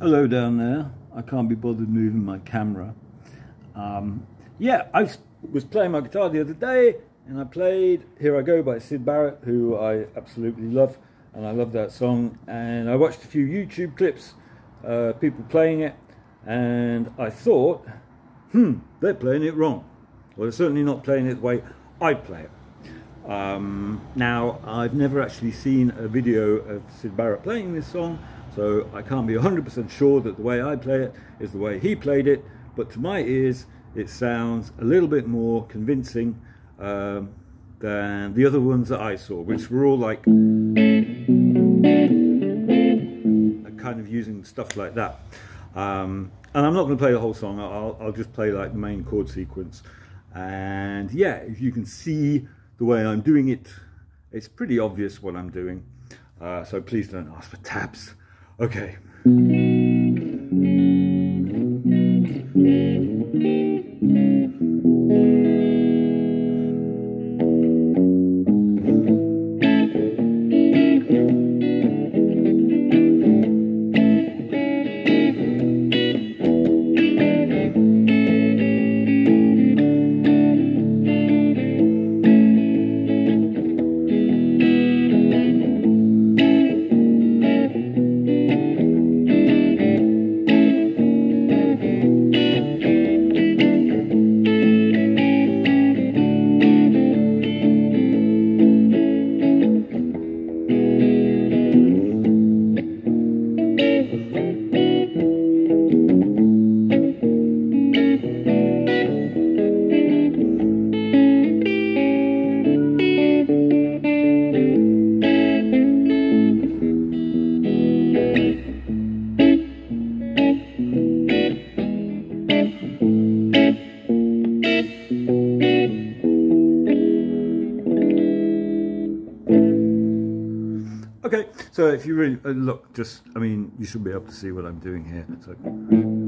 Hello down there. I can't be bothered moving my camera. Um, yeah, I was playing my guitar the other day and I played Here I Go by Syd Barrett, who I absolutely love, and I love that song. And I watched a few YouTube clips, uh, people playing it, and I thought, hmm, they're playing it wrong. Well, they're certainly not playing it the way I play it. Um, now, I've never actually seen a video of Syd Barrett playing this song, so I can't be 100% sure that the way I play it is the way he played it, but to my ears, it sounds a little bit more convincing um, than the other ones that I saw, which were all like kind of using stuff like that. Um, and I'm not going to play the whole song, I'll, I'll just play like the main chord sequence. And yeah, if you can see the way I'm doing it, it's pretty obvious what I'm doing. Uh, so please don't ask for tabs. Okay. Okay, so if you really uh, look, just I mean, you should be able to see what I'm doing here. So.